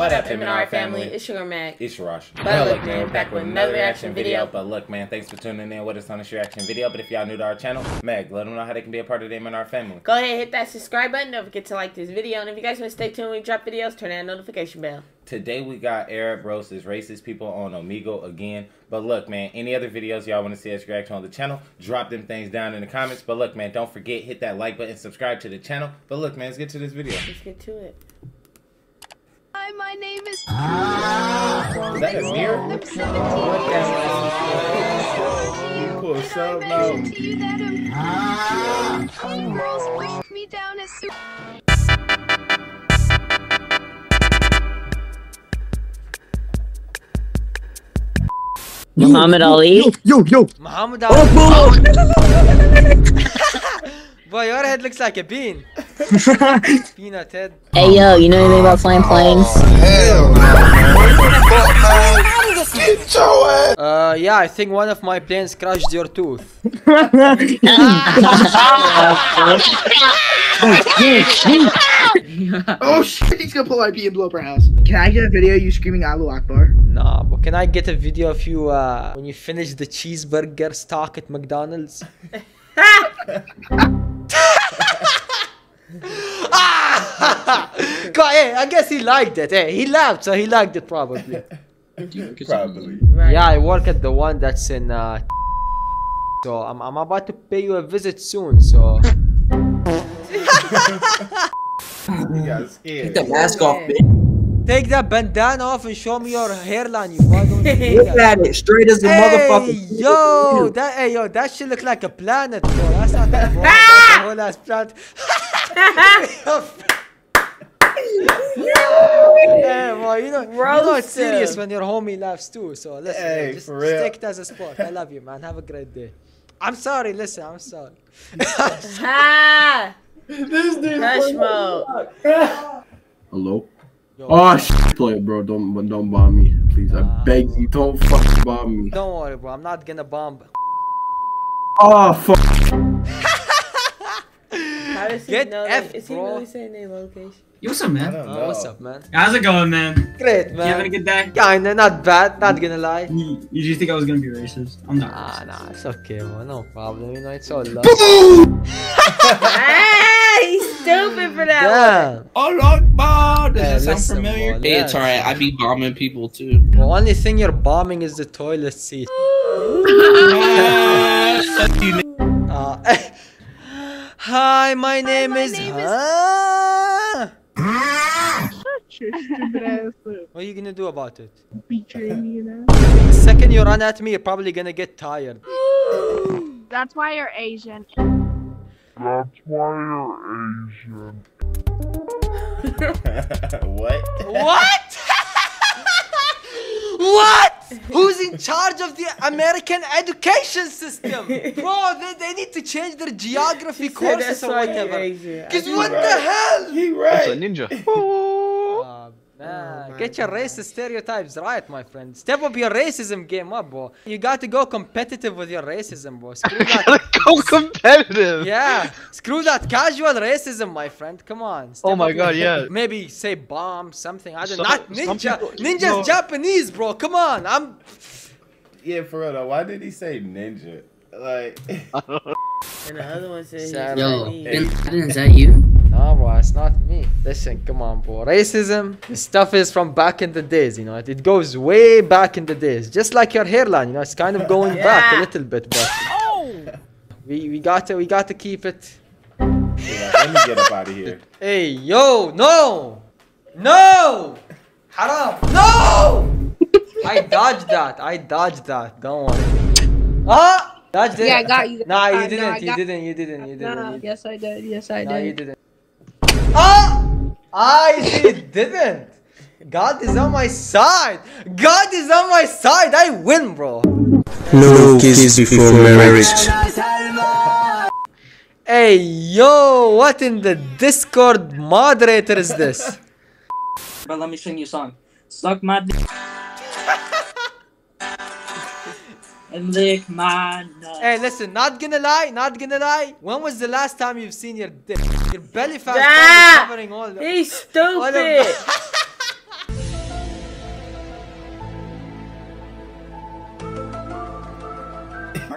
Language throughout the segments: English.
What up, M&R family? family? It's Sugar Mac. It's Rash. But Well, look, man, back with another reaction video. But look, man, thanks for tuning in with us on this reaction video. But if y'all new to our channel, Meg, let them know how they can be a part of the M&R family. Go ahead, hit that subscribe button. Don't forget to like this video. And if you guys want to stay tuned when we drop videos, turn that notification bell. Today we got Arab roasts racist people on Omegle again. But look, man, any other videos y'all want to see us react on the channel, drop them things down in the comments. But look, man, don't forget, hit that like button, subscribe to the channel. But look, man, let's get to this video. Let's get to it. Hi, my name is. Is that a mirror? What the hell? Pull And I sub mentioned to you that um, girls pushed me down as soon. Muhammad Ali. Yo, yo. yo! Muhammad Ali. Oh, Boy, your head looks like a bean. Peanut head. Hey yo, you know anything about flying planes? Uh, yeah, I think one of my planes crushed your tooth. Oh shit, he's gonna pull IP and blow up our house. Can I get a video of you screaming Allahu Akbar? Nah, but can I get a video of you uh, when you finish the cheeseburger stock at McDonald's? God, hey, I guess he liked it. Hey, he laughed, so he liked it probably. Probably. Right. Yeah, I work at the one that's in. Uh, so I'm, I'm about to pay you a visit soon. So Take the mask off, Yeah. bitch. take that bandana off and show me your hairline. You why don't you Look at it, straight as the Hey, motherfucker. yo, that hey yo, that shit look like a planet, bro. That's not that bro. That's a whole ass planet. Hey, boy, you know, you know it's Roast serious him. when your homie laughs too. So listen, Hey, man, just real. stick it as a sport. I love you, man. Have a great day. I'm sorry. Listen, I'm sorry. Ha! Hush mode. Hello? Yo, Oh shit, play it, bro. Don't don't bomb me, please. I Ah. beg you, don't fucking bomb me. Don't worry, bro. I'm not gonna bomb. Oh fuck. How he Get know? F, that, is he really saying their location? Yo, what's up, man? don't know. what's up, man? How's it going, man? Great, man. You having a good day? Kinda, not bad. Not gonna lie. You, you just think I was gonna be racist? I'm not Nah, racist. nah, it's okay, man. No problem. You know, it's all love. ah, he's stupid for that Damn. Oh, Akbar! Does Hey, that sound listen, familiar? boy, Hey, it's alright. I be bombing people too. The only thing you're bombing is the toilet seat. Uh, hi, my name my is. name is- Huh? What are you gonna do about it? The second you run at me, you're probably gonna get tired. That's why you're Asian. That's why you're Asian. What? what? Who's in charge of the American education system? Bro, they, they need to change their geography Said courses or whatever. Asian. Because I what think- the hell? He right. ninja. Oh, ah, oh man. Get your racist stereotypes right, my friend. Step up your racism game up, bro. You got to go competitive with your racism, bro. Screw that. Go competitive. yeah, screw that casual racism, my friend. Come on. Oh Step Oh my God, yeah. Maybe say bomb something. I don't Some- Not ninja. people- Ninja's no. Japanese, bro. Come on. I'm. Yeah, for real though. Why did he say ninja? Like, And the other one says he's Sad. Yo, Chinese. Bin is that you? Nah, bro, it's not me. Listen, come on, bro. Racism, this stuff is from back in the days, you know. It, it goes way back in the days. Just like your hairline, you know, it's kind of going back a little bit, but oh! we we got to we got to keep it. yeah, let me get up out of here. Hey, yo, no, no, haram, no. I dodged that. I dodged that. Don't worry. Ah, dodged it. Yeah, I got you. Nah, you Uh, didn't. I you didn't. You didn't. You didn't. No, you- yes, I did. Yes, I did. No, you did. didn't. Ah! I didn't. God is on my side. God is on my side. I win, bro. No kiss before marriage. Hey, yo, what in the Discord moderator is this? But let me sing you a song. Suck my dick. and lick my nuts. Hey, listen, not gonna lie, not gonna lie. When was the last time you've seen your dick? Your belly fat ah, covering all the- He's stupid!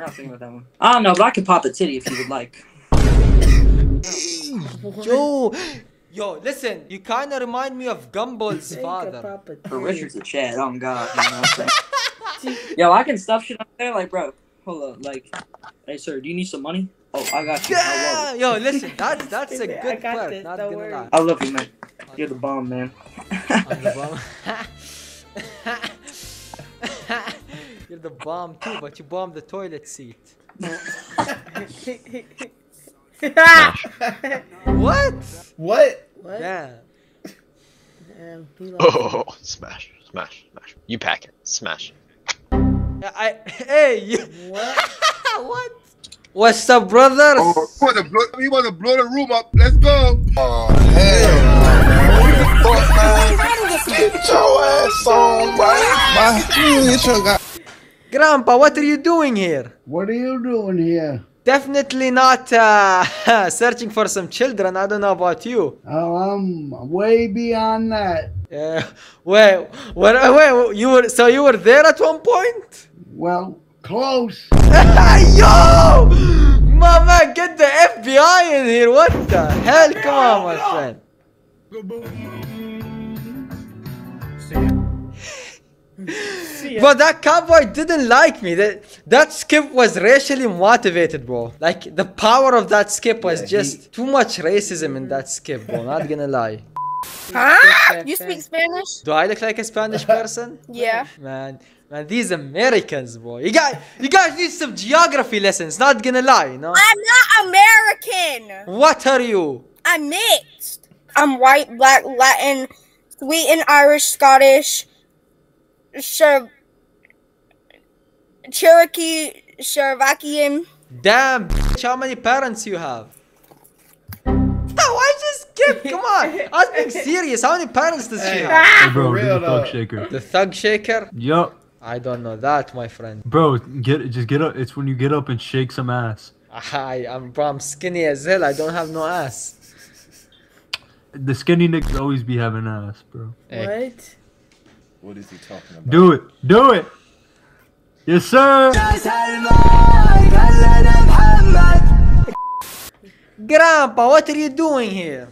I that. I don't know, but I could pop a titty if you would like. Joe! Yo, listen. You kind of remind me of Gumball's father. For Richard's a Chad, oh god. You know what I'm saying? Yo, I can stuff shit up there, like, bro. Hold up, like, hey, sir, do you need some money? Oh, I got you. Yeah, yo, listen. That's that's a good got this, Not don't gonna worry. lie. I love you, man. You're the bomb, man. I'm the bomb. You're the bomb too, but you bombed the toilet seat. What? What? What? Yeah. Damn, he like- Oh, smash, smash, smash. You pack it, smash. I hey you. What? what? What's up, brothers? Oh, you want to blow, you want to blow the room up? Let's go. Oh hell Get your ass on, boy. Get your guy. Grandpa, what are you doing here? What are you doing here? Definitely not uh, searching for some children. I don't know about you. Oh, I'm way beyond that. Yeah. Wait, wait, wait. You were so you were there at one point? Well, close. Yo, my man, get the FBI in here. What the hell? Come on, my friend. But that cowboy didn't like me. That that skip was racially motivated, bro. Like the power of that skip was Yeah, just too much racism in that skip, bro. Not gonna lie. Ah! Huh? You speak Spanish? Do I look like a Spanish person? Yeah. Man, man, these Americans, boy. You guys, you guys need some geography lessons. Not gonna lie, you know. I'm not American. What are you? I'm mixed. I'm white, black, Latin, sweet and Irish, Scottish, Sher- Cherokee, Slovakian. Damn, bitch, how many parents you have? No, I just skip. Come on, I was being serious. How many parents does she have? Hey, bro, For do real the thug shaker. The thug shaker? Yup. I don't know that, my friend. Bro, get just get up. It's when you get up and shake some ass. I, I'm, bro, I'm skinny as hell. I don't have no ass. The skinny niggas always be having ass, bro. Eh. What? What is he talking about? Do it. Do it. Yes, sir. Grandpa, what are you doing here?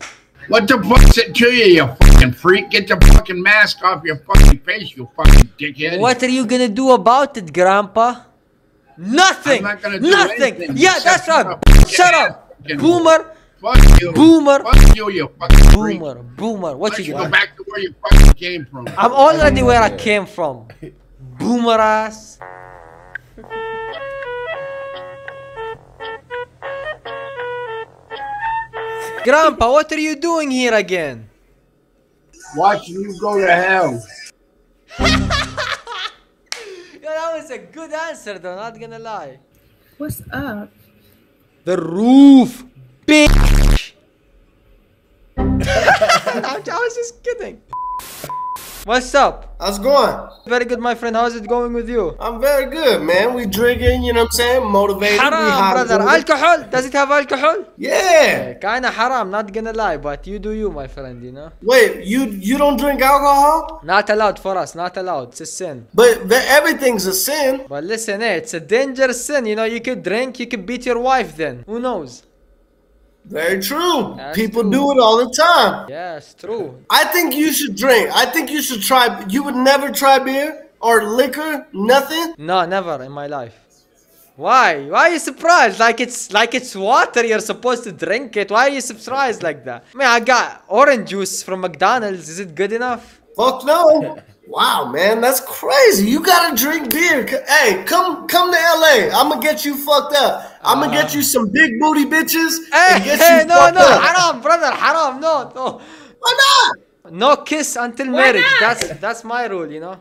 What the fuck's it to you, you fucking freak? Get the fucking mask off your fucking face, you fucking dickhead. What are you gonna do about it, Grandpa? Nothing. I'm not gonna do Nothing. anything. Yeah, that's right. Shut up, Fucking- Boomer. Fuck you. Boomer. Fuck you, you fucking freak. Boomer. Boomer. What Why you don't you go back to where you fucking came from? I'm already where I came from. Boomer ass. Grandpa, what are you doing here again? Watching you go to hell. Yeah, that was a good answer though, not gonna lie. What's up? The roof, bitch. I was just kidding. What's up? How's it going? Very good, my friend. How's it going with you? I'm very good, man. We drinking, you know what I'm saying? Motivated. we Haram, hot brother. with. Alcohol? Does it have alcohol? Yeah. Kinda haram, not gonna lie, but you do you, my friend, you know? Wait, you you don't drink alcohol? Not allowed for us, not allowed. It's a sin. But the, everything's a sin. But listen, eh, it's a dangerous sin. You know, you could drink, you could beat your wife then. Who knows? Very true. That's People true. do it all the time. Yeah, it's true. I think you should drink. I think you should try. You would never try beer or liquor, nothing. No, never in my life. Why? Why are you surprised? Like it's like it's water. You're supposed to drink it. Why are you surprised like that? I mean, I got orange juice from McDonald's. Is it good enough? Fuck no. Wow, man, that's crazy. You gotta drink beer. Hey, come come to LA. I'm gonna get you fucked up. I'm gonna get uh-huh. you some big booty bitches Hey, hey, no, no, up. haram, brother, haram, no, no. Why not? No kiss until Why marriage. not? That's that's my rule, you know.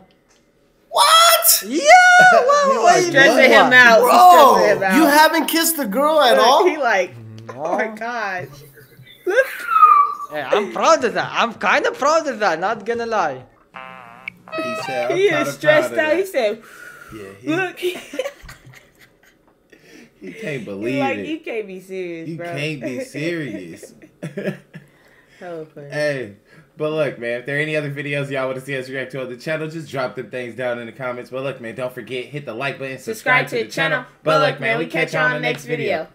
What? Yeah, well, what you Stressing him out. Bro, him out. you haven't kissed a girl at all? He like, oh my gosh. Hey, I'm proud of that. I'm kind of proud of that. Not gonna lie. He said, I'm He is stressed out. He said, Yeah, he, look. he can't believe like, it. you can't be serious, You bro. can't be serious. Funny. hey, But look, man, if there are any other videos y'all want to see us react to on the channel, just drop them things down in the comments. But look, man, don't forget hit the like button, subscribe, Subscribe to the channel. But look, man, we catch you on the next video.